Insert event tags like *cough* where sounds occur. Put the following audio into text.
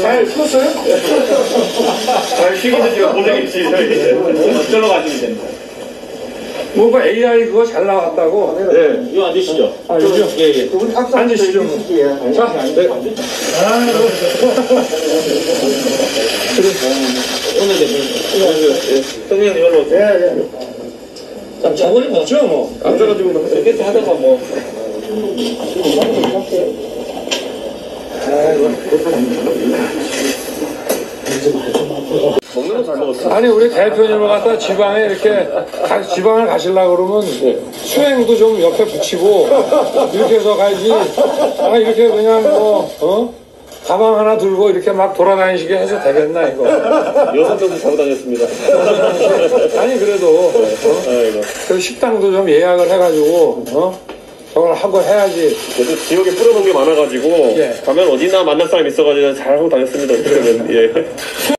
잘 쉬었어요? 잘 쉬기도 지금 고생했지 어쩌러 가시면 됩니다 뭐가 AI 그거 잘 나왔다고. 네 이거 앉으시죠 아, 여기요? 예예 우리 학생 앉으시죠. 자, 네. 오늘 대표님 선생님 이걸로 예, 예. 자, 저번에 뭐죠, 뭐. 앉아가지고 이렇게 하다가 뭐 먹는 거 잘 먹었어 아니, 우리 대표님을 갖다 지방에 이렇게, 가- 지방을 가시려고 그러면 수행도 좀 옆에 붙이고, 이렇게 해서 가야지. 아, 이렇게 그냥 뭐, 어? 가방 하나 들고 이렇게 막 돌아다니시게 해서 되겠나, 이거. 여섯 명도 타고 다녔습니다 아니, 그래도, 어? 아이고 그 식당도 좀 예약을 해가지고, 어? 저걸 하고 해야지. 그래도 지역에 뿌려놓은 게 많아가지고 예. 가면 어디나 만날 사람 있어가지고 잘 하고 다녔습니다 *laughs* 그러면 예